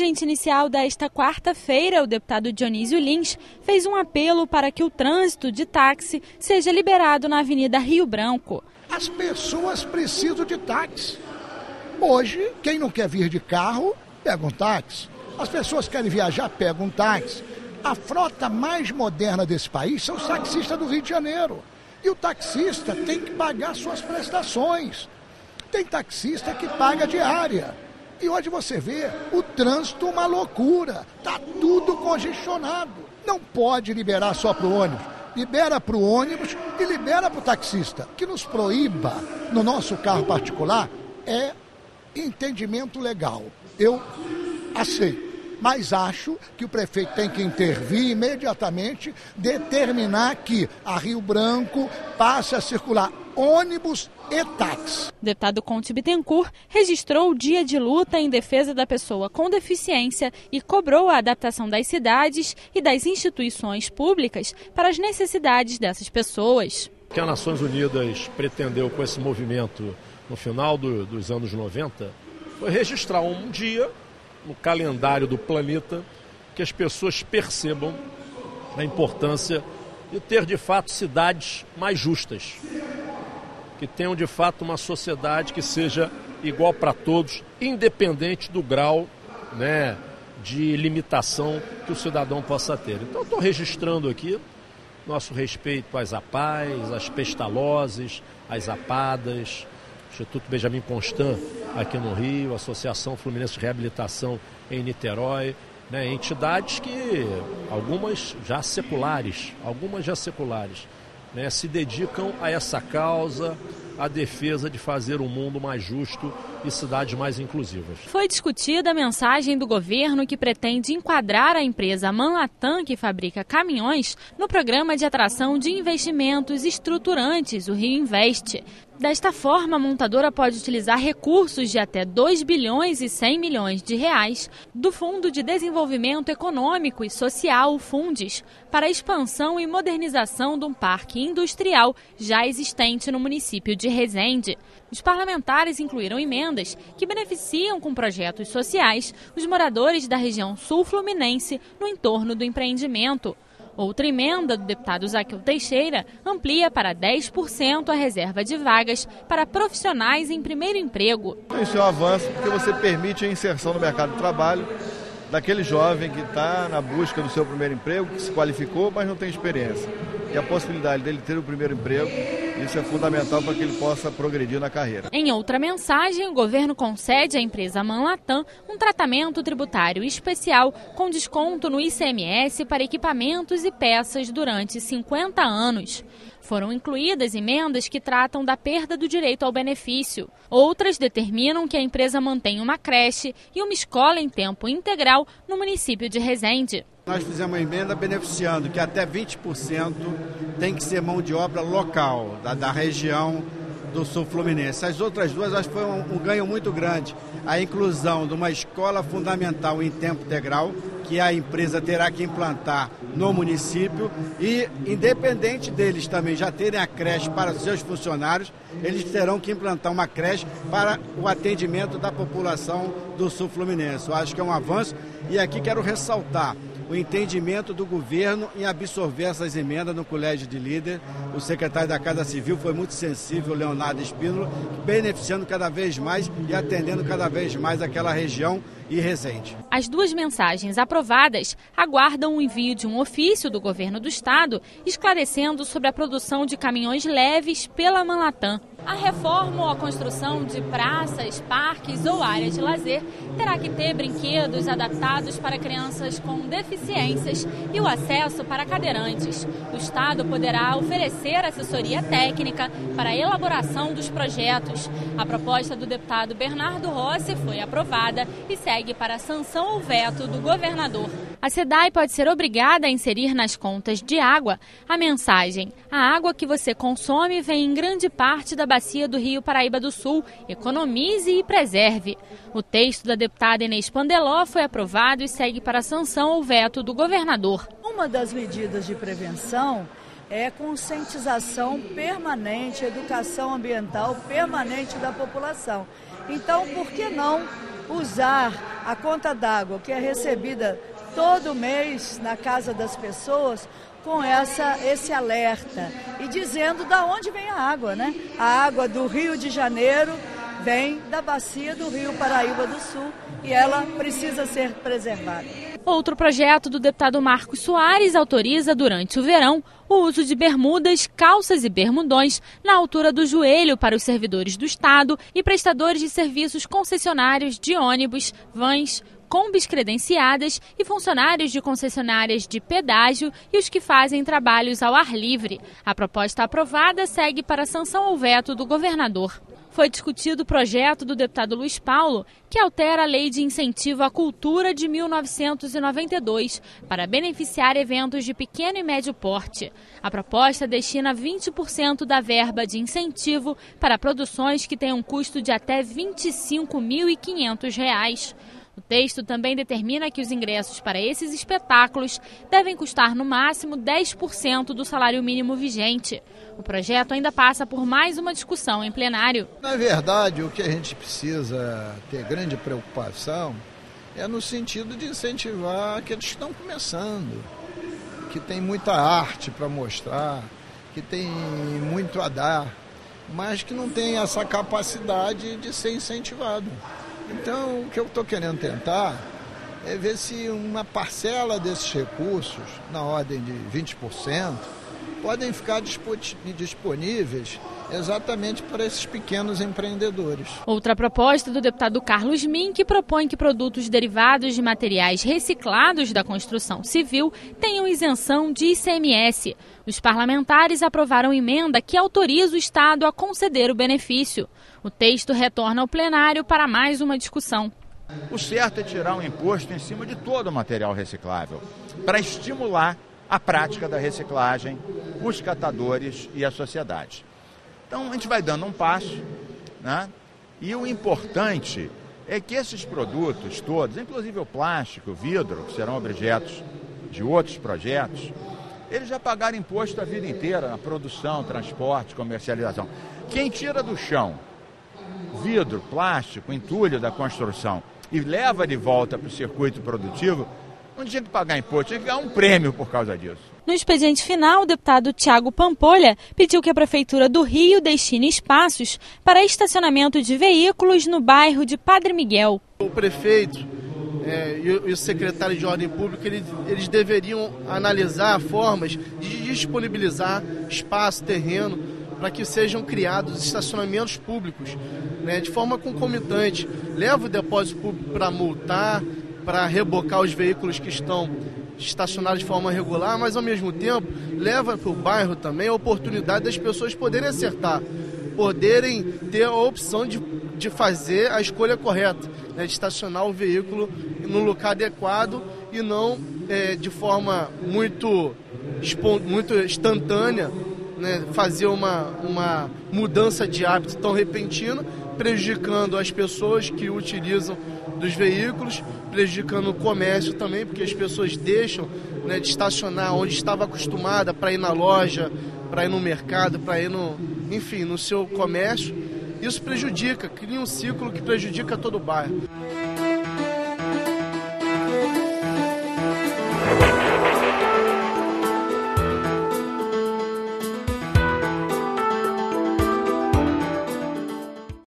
expediente inicial desta quarta-feira, o deputado Dionísio Lins fez um apelo para que o trânsito de táxi seja liberado na Avenida Rio Branco. As pessoas precisam de táxi. Hoje, quem não quer vir de carro, pega um táxi. As pessoas querem viajar, pegam um táxi. A frota mais moderna desse país são os taxistas do Rio de Janeiro. E o taxista tem que pagar suas prestações. Tem taxista que paga diária. E hoje você vê o trânsito uma loucura. Tá tudo congestionado. Não pode liberar só para o ônibus. Libera para o ônibus e libera para o taxista. Que nos proíba no nosso carro particular é entendimento legal. Eu aceito mas acho que o prefeito tem que intervir imediatamente, determinar que a Rio Branco passe a circular ônibus e táxi. O deputado Conte Bittencourt registrou o dia de luta em defesa da pessoa com deficiência e cobrou a adaptação das cidades e das instituições públicas para as necessidades dessas pessoas. O que a Nações Unidas pretendeu com esse movimento no final do, dos anos 90 foi registrar um dia no calendário do planeta que as pessoas percebam a importância de ter de fato cidades mais justas, que tenham de fato uma sociedade que seja igual para todos, independente do grau né, de limitação que o cidadão possa ter. Então, estou registrando aqui nosso respeito às APAES, às pestalozes, às APADAS, Instituto Benjamin Constant aqui no Rio, Associação Fluminense de Reabilitação em Niterói, né, entidades que, algumas já seculares, algumas já seculares, né, se dedicam a essa causa, a defesa de fazer um mundo mais justo e cidades mais inclusivas. Foi discutida a mensagem do governo que pretende enquadrar a empresa Manlatam, que fabrica caminhões, no programa de atração de investimentos estruturantes, o Rio Investe. Desta forma, a montadora pode utilizar recursos de até 2 bilhões e 100 milhões de reais do Fundo de Desenvolvimento Econômico e Social, Fundes, para a expansão e modernização de um parque industrial já existente no município de Resende. Os parlamentares incluíram emendas que beneficiam com projetos sociais os moradores da região sul fluminense no entorno do empreendimento. Outra emenda do deputado Zaqueu Teixeira amplia para 10% a reserva de vagas para profissionais em primeiro emprego. Isso é um avanço porque você permite a inserção no mercado de trabalho daquele jovem que está na busca do seu primeiro emprego, que se qualificou, mas não tem experiência. E a possibilidade dele ter o primeiro emprego, isso é fundamental para que ele possa progredir na carreira. Em outra mensagem, o governo concede à empresa Manlatam um tratamento tributário especial com desconto no ICMS para equipamentos e peças durante 50 anos. Foram incluídas emendas que tratam da perda do direito ao benefício. Outras determinam que a empresa mantenha uma creche e uma escola em tempo integral no município de Resende. Nós fizemos uma emenda beneficiando que até 20% tem que ser mão de obra local, da, da região do Sul Fluminense. As outras duas, acho que foi um, um, ganho muito grande. A inclusão de uma escola fundamental em tempo integral, que a empresa terá que implantar no município, e independente deles também já terem a creche para seus funcionários, eles terão que implantar uma creche para o atendimento da população do Sul Fluminense. Eu acho que é um avanço, e aqui quero ressaltar o entendimento do governo em absorver essas emendas no colégio de líder. O secretário da Casa Civil foi muito sensível, Leonardo Espínola, beneficiando cada vez mais e atendendo cada vez mais aquela região e Resende. As duas mensagens aprovadas aguardam o envio de um ofício do governo do estado esclarecendo sobre a produção de caminhões leves pela Manlatam. A reforma ou a construção de praças, parques ou áreas de lazer terá que ter brinquedos adaptados para crianças com deficiências e o acesso para cadeirantes. O Estado poderá oferecer assessoria técnica para a elaboração dos projetos. A proposta do deputado Bernardo Rossi foi aprovada e segue para a sanção ou veto do governador. A SEDAI pode ser obrigada a inserir nas contas de água a mensagem: a água que você consome vem em grande parte da bacia do Rio Paraíba do Sul. Economize e preserve. O texto da deputada Inês Pandeló foi aprovado e segue para a sanção ou veto do governador. Uma das medidas de prevenção é conscientização permanente, educação ambiental permanente da população. Então, por que não usar a conta d'água que é recebida todo mês na casa das pessoas com essa, esse alerta e dizendo da onde vem a água, né? A água do Rio de Janeiro vem da bacia do Rio Paraíba do Sul e ela precisa ser preservada. Outro projeto do deputado Marcos Soares autoriza, durante o verão, o uso de bermudas, calças e bermudões na altura do joelho para os servidores do Estado e prestadores de serviços concessionários de ônibus, vans, combis credenciadas e funcionários de concessionárias de pedágio e os que fazem trabalhos ao ar livre. A proposta aprovada segue para sanção ou veto do governador foi discutido o projeto do deputado Luiz Paulo, que altera a Lei de Incentivo à Cultura de 1992 para beneficiar eventos de pequeno e médio porte. A proposta destina 20% da verba de incentivo para produções que tenham um custo de até R$ 25.500. O texto também determina que os ingressos para esses espetáculos devem custar no máximo 10% do salário mínimo vigente. O projeto ainda passa por mais uma discussão em plenário. Na verdade, o que a gente precisa ter grande preocupação é no sentido de incentivar aqueles que estão começando, que tem muita arte para mostrar, que tem muito a dar, mas que não tem essa capacidade de ser incentivado. Então, o que eu estou querendo tentar é ver se uma parcela desses recursos, na ordem de 20%, podem ficar disponíveis exatamente para esses pequenos empreendedores. Outra proposta do deputado Carlos Mink propõe que produtos derivados de materiais reciclados da construção civil tenham isenção de ICMS. Os parlamentares aprovaram emenda que autoriza o Estado a conceder o benefício. O texto retorna ao plenário para mais uma discussão. O certo é tirar um imposto em cima de todo o material reciclável, para estimular a prática da reciclagem, os catadores e a sociedade. Então a gente vai dando um passo, né? E o importante é que esses produtos todos, inclusive o plástico, o vidro, que serão objetos de outros projetos, eles já pagaram imposto a vida inteira na produção, transporte, comercialização. Quem tira do chão vidro, plástico, entulho da construção e leva de volta para o circuito produtivo, não tinha que pagar imposto, tinha que ganhar um prêmio por causa disso. No expediente final, o deputado Tiago Pampolha pediu que a Prefeitura do Rio destine espaços para estacionamento de veículos no bairro de Padre Miguel. O prefeito é, e, o, e, o, secretário de Ordem Pública eles, eles deveriam analisar formas de disponibilizar espaço, terreno para que sejam criados estacionamentos públicos né, de forma concomitante. Leva o depósito público para multar, para rebocar os veículos que estão estacionados de forma regular, mas ao mesmo tempo leva para o bairro também a oportunidade das pessoas poderem acertar, poderem ter a opção de, de fazer a escolha correta, né, de estacionar o veículo no lugar adequado e não é, de forma muito, muito instantânea né, fazer uma, uma mudança de hábito tão repentina, prejudicando as pessoas que utilizam dos veículos, prejudicando o comércio também, porque as pessoas deixam né, de estacionar onde estava acostumada para ir na loja, para ir no mercado, para ir no, enfim, no seu comércio. Isso prejudica, cria um ciclo que prejudica todo o bairro.